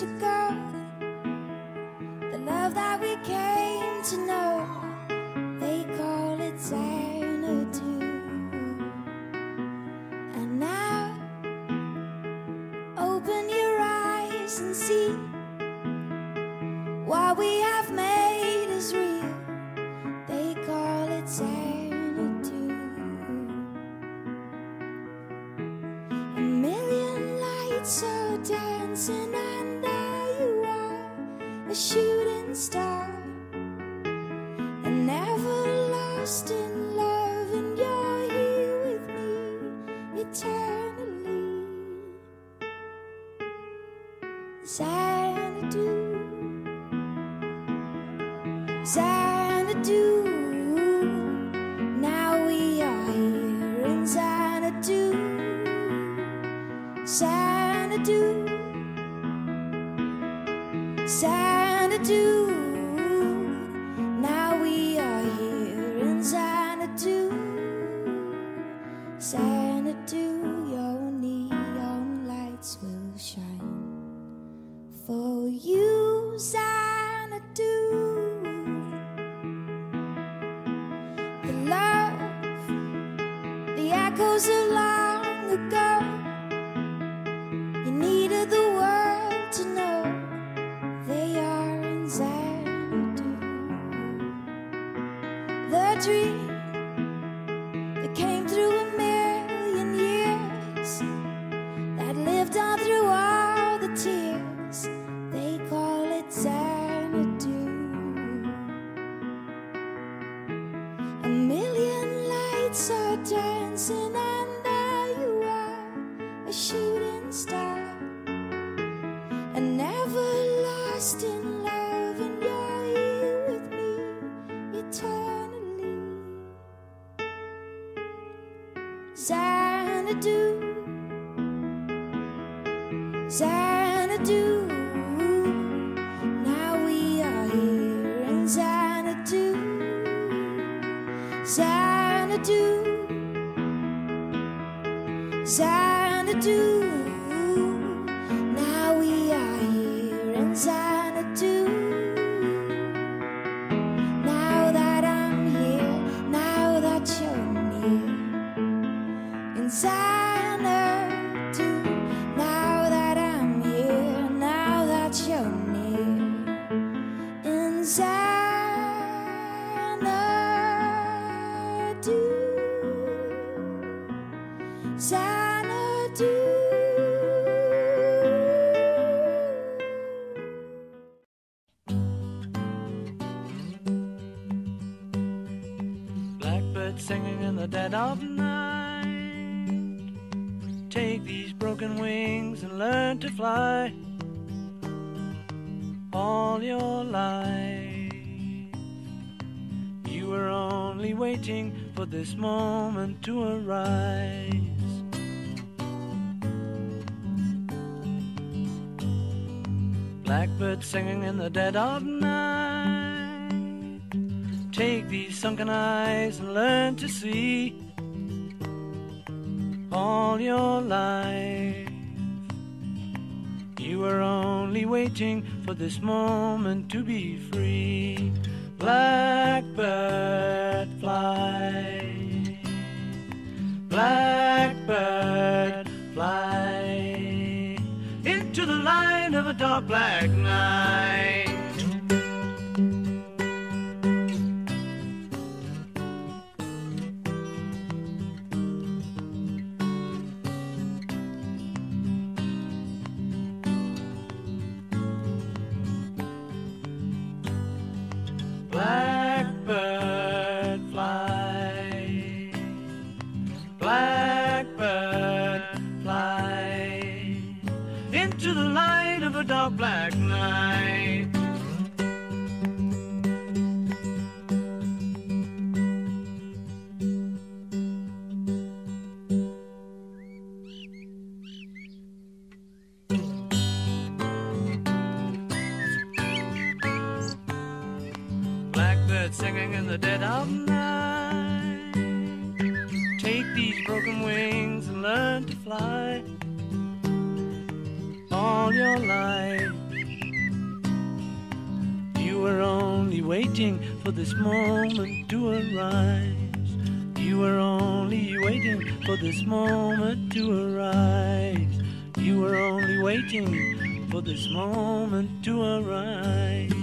to go. The love that we came to know, they call it Xanadu. And now, open your eyes and see what we have made is real. They call it Xanadu. A million lights are dancing, shooting star. And never lost in love, and you're here with me eternally. Xanadu, Xanadu. Now we are here in Xanadu. Xanadu, Xanadu. Now we are here in Xanadu. Xanadu, your neon lights will shine for you, Xanadu. The love, the echoes of long ago. The dream that came through a million years, that lived on through all the tears, they call it Xanadu. A million lights are dancing, Xanadu, Xanadu. Now we are here in Xanadu. Xanadu, Xanadu. Singing in the dead of night. Take these broken wings and learn to fly all your life. You were only waiting for this moment to arise. Blackbird singing in the dead of night. Take these sunken eyes and learn to see all your life. You were only waiting for this moment to be free. Blackbird fly. Blackbird fly into the light of a dark black night. Blackbird fly. Blackbird fly into the light of a dark black night. Blackbird singing in the dead of night. Take these broken wings and learn to fly all your life. You were only waiting for this moment to arise. You were only waiting for this moment to arise. You were only waiting for this moment to arise.